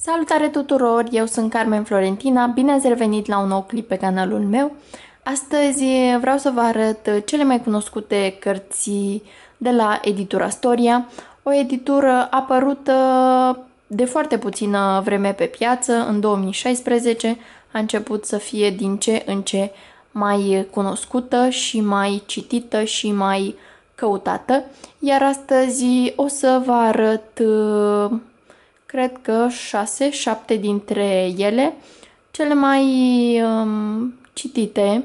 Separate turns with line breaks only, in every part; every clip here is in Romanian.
Salutare tuturor, eu sunt Carmen Florentina, bine ați revenit la un nou clip pe canalul meu. Astăzi vreau să vă arăt cele mai cunoscute cărți de la editura Storia, o editură apărută de foarte puțină vreme pe piață, în 2016 a început să fie din ce în ce mai cunoscută și mai citită și mai căutată, iar astăzi o să vă arăt cred că 6-7 dintre ele, cele mai um, citite.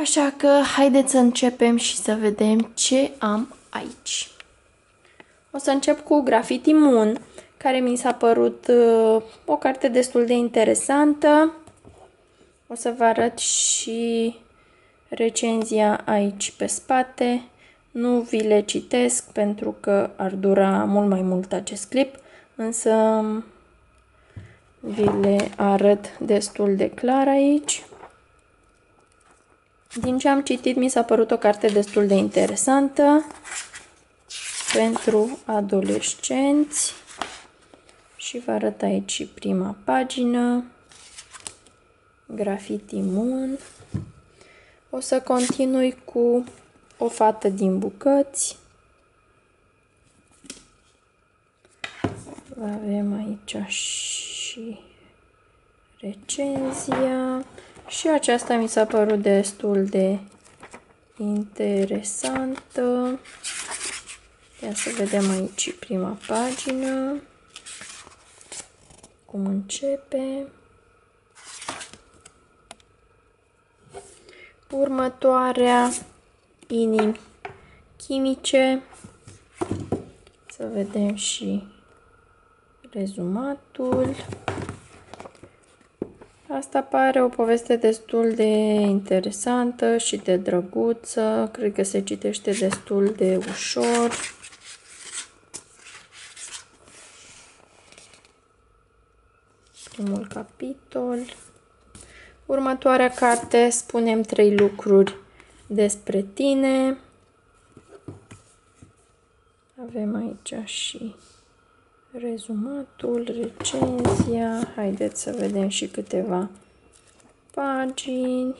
Așa că haideți să începem și să vedem ce am aici. O să încep cu Graffiti Moon, care mi s-a părut uh, o carte destul de interesantă. O să vă arăt și recenzia aici pe spate. Nu vi le citesc pentru că ar dura mult mai mult acest clip însă vi le arăt destul de clar aici. Din ce am citit, mi s-a părut o carte destul de interesantă pentru adolescenți și vă arăt aici și prima pagină, Graffiti Moon. O să continui cu o fată din bucăți, Avem aici și recenzia și aceasta mi s-a părut destul de interesantă. Ia să vedem aici prima pagină. Cum începe. Următoarea inimi chimice. Să vedem și rezumatul. Asta pare o poveste destul de interesantă și de drăguță. Cred că se citește destul de ușor. Primul capitol. Următoarea carte, spunem trei lucruri despre tine. Avem aici și rezumatul, recenzia, haideți să vedem și câteva pagini.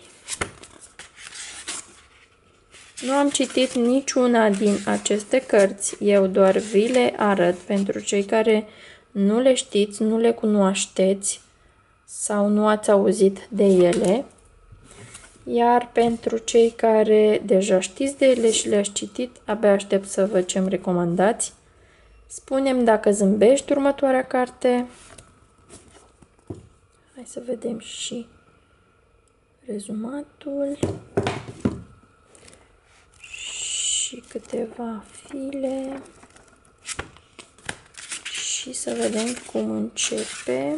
Nu am citit niciuna din aceste cărți, eu doar vi le arăt pentru cei care nu le știți, nu le cunoașteți sau nu ați auzit de ele. Iar pentru cei care deja știți de ele și le-ați citit, abia aștept să văd ce-mi recomandați. Spunem dacă zâmbești următoarea carte. Hai să vedem și rezumatul. Și câteva file. Și să vedem cum începe.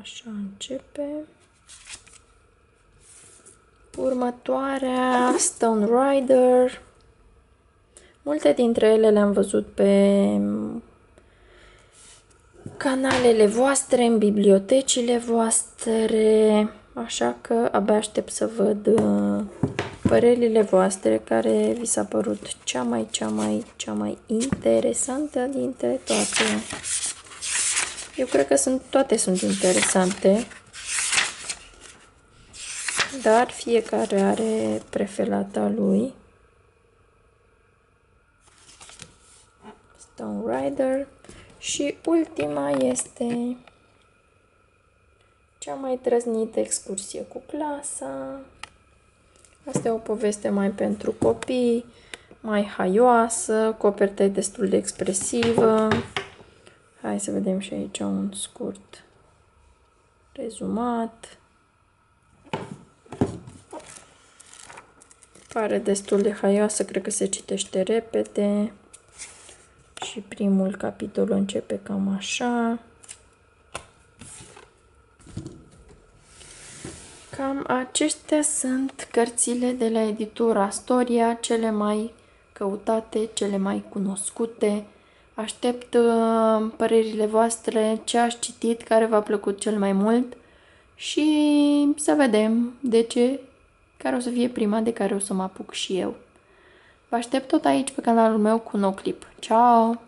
Așa începe. Următoarea Stone Rider. Multe dintre ele le-am văzut pe canalele voastre, în bibliotecile voastre, așa că abia aștept să văd uh, părerile voastre care vi s-a părut cea mai, cea mai, cea mai interesantă dintre toate. Eu cred că sunt, toate sunt interesante, dar fiecare are preferata lui. Stone Rider și ultima este cea mai trăznită excursie cu clasa. Asta e o poveste mai pentru copii, mai haioasă, coperta destul de expresivă. Hai să vedem și aici un scurt rezumat. Pare destul de haioasă, cred că se citește repede și primul capitol începe cam așa. Cam acestea sunt cărțile de la editura Storia, cele mai căutate, cele mai cunoscute. Aștept uh, părerile voastre, ce ați citit, care v-a plăcut cel mai mult și să vedem de ce, care o să fie prima de care o să mă apuc și eu. Vă aștept tot aici pe canalul meu cu un nou clip. Ciao!